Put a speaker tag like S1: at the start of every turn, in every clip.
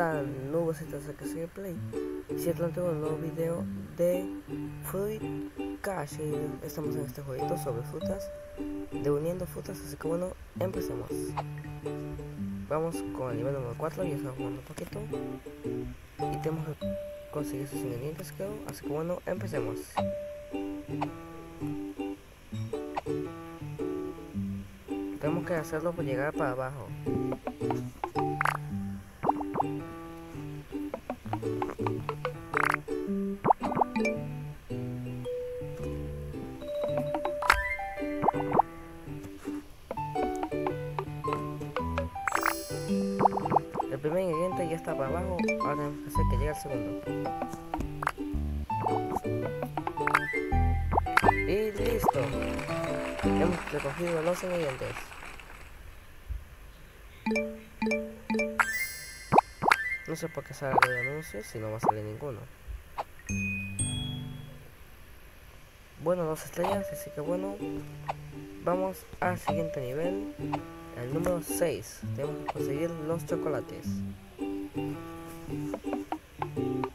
S1: están? Nubes y que sigue play. Si tengo un nuevo video de Fruit Cash. Estamos en este jueguito sobre frutas, de uniendo frutas, así que bueno, empecemos. Vamos con el nivel número 4, ya estamos jugando un poquito. Y tenemos que conseguir sus ingredientes, creo. Así que bueno, empecemos. Tenemos que hacerlo por llegar para abajo. Ya está para abajo, ahora tenemos que hacer que llegue el segundo. Y listo. Hemos recogido los ingredientes. No sé por qué sale el anuncio si no va a salir ninguno. Bueno, dos estrellas, así que bueno, vamos al siguiente nivel, el número 6. Tenemos que conseguir los chocolates. Thank you.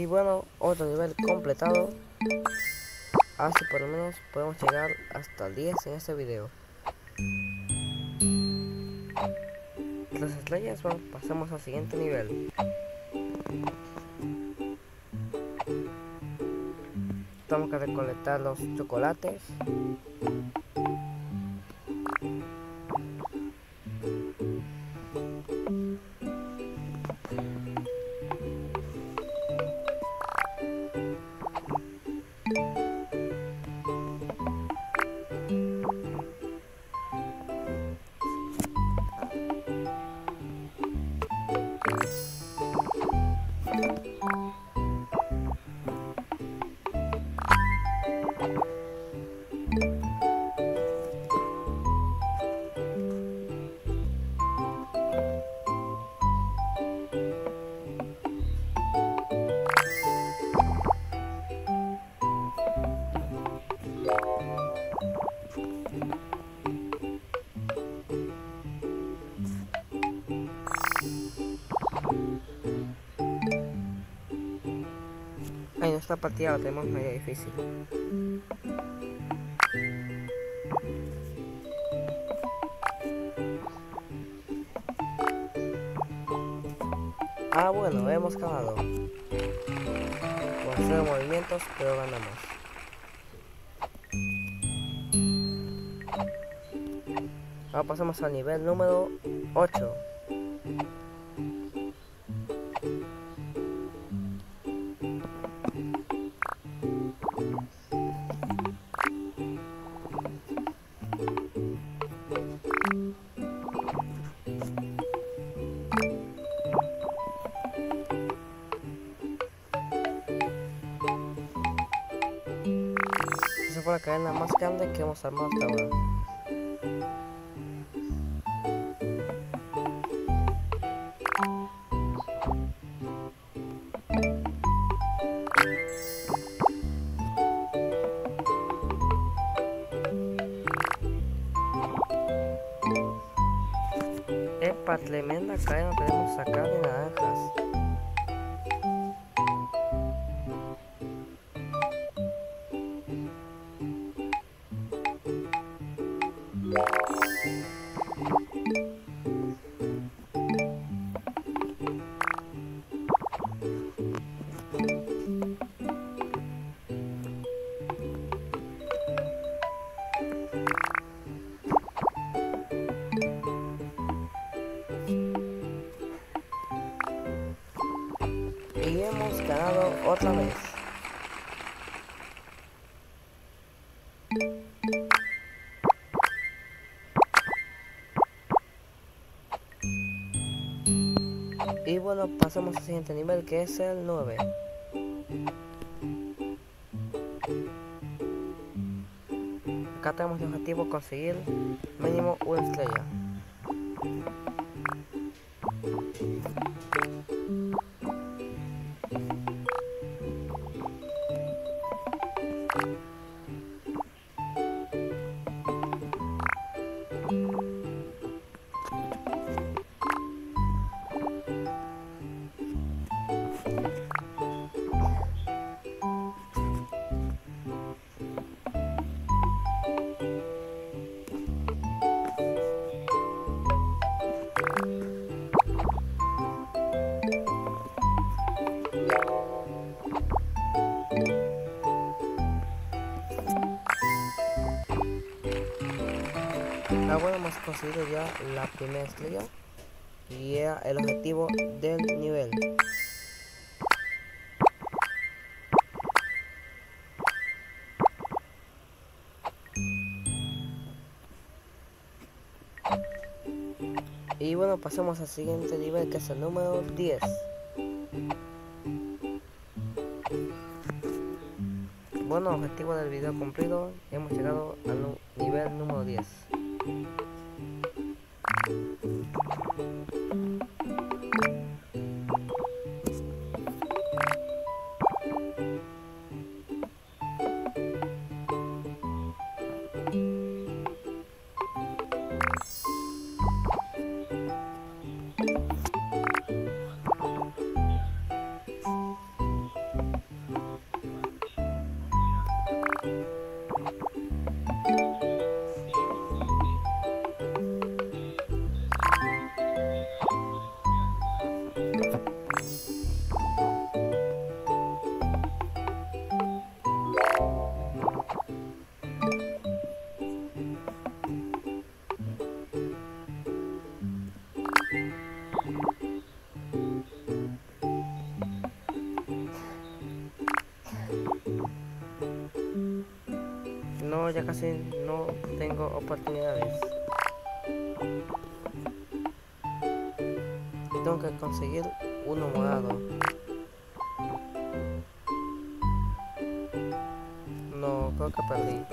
S1: Y bueno, otro nivel completado. Así por lo menos podemos llegar hasta el 10 en este video. Las estrellas, vamos, pasamos al siguiente nivel. Tenemos que recolectar los chocolates. Esta partida la tenemos medio difícil. Ah, bueno, hemos ganado. Con cero movimientos, pero ganamos. Ahora pasamos al nivel número 8. La cadena más grande que hemos armado hasta ahora. Epa, tremenda cadena tenemos acá de naranjas. Y bueno, pasamos al siguiente nivel que es el 9. Acá tenemos el objetivo conseguir mínimo una estrella. Hemos conseguido ya la primera estrella y era el objetivo del nivel. Y bueno, pasamos al siguiente nivel que es el número 10. Bueno, objetivo del video cumplido, hemos llegado al nivel número 10. Casi no tengo oportunidades. Tengo que conseguir uno morado. No, creo que perdí.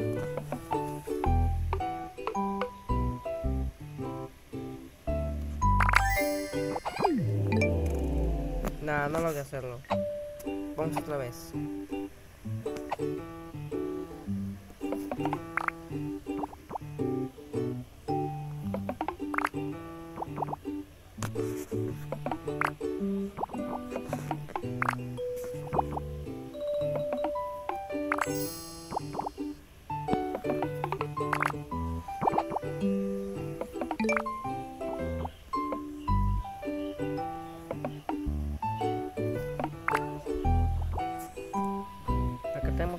S1: Nada, no logré hacerlo. Vamos otra vez.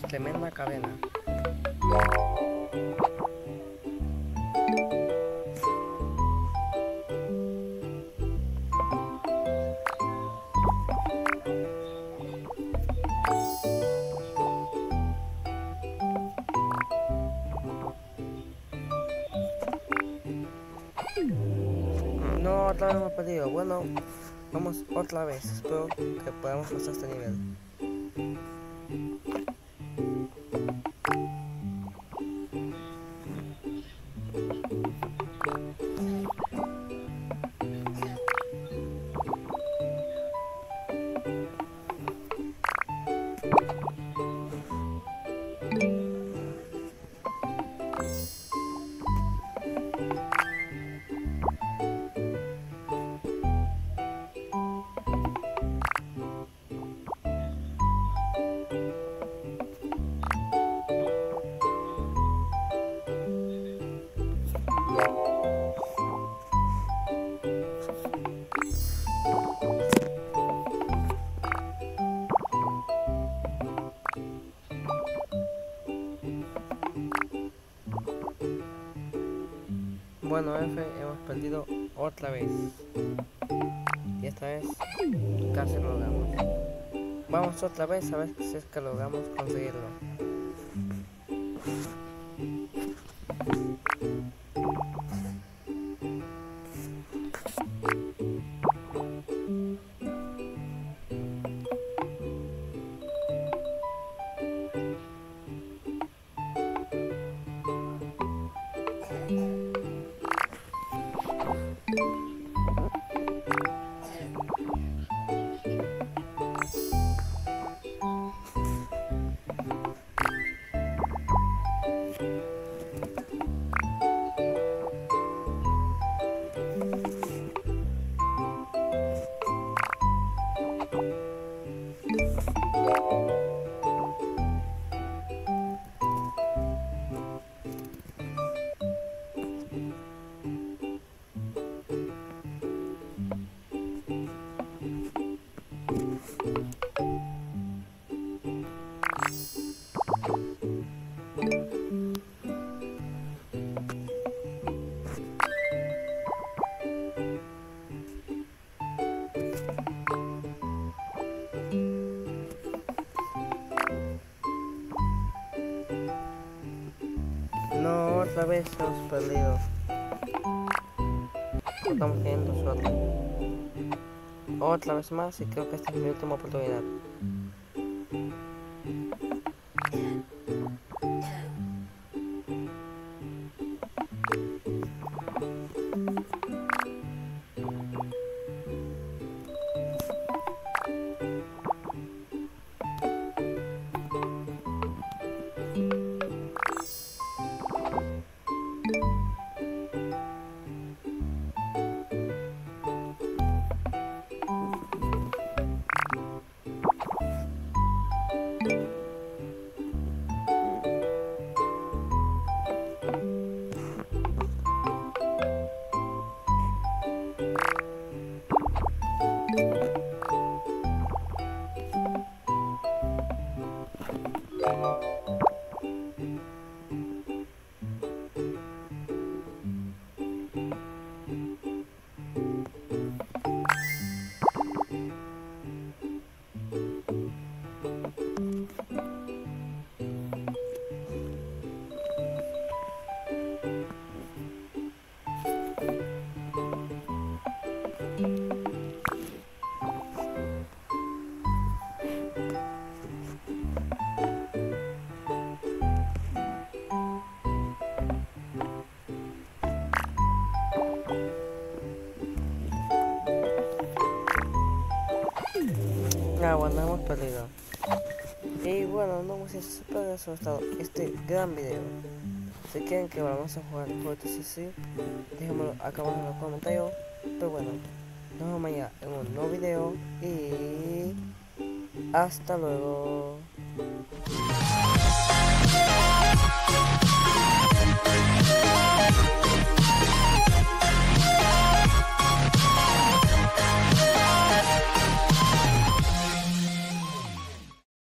S1: Tremenda cadena. No, otra vez hemos perdido. Bueno, vamos otra vez. Espero que podamos pasar este nivel. Bueno, F, hemos perdido otra vez. Y esta vez casi lo logramos. Vamos otra vez a ver si es que logramos conseguirlo. Otra vez más y creo que esta es mi última oportunidad. Ah, eso estado este gran video. Si quieren que vamos a jugar de sí, déjenmelo acá abajo en los comentarios. Pero bueno, nos vemos mañana en un nuevo video y hasta luego.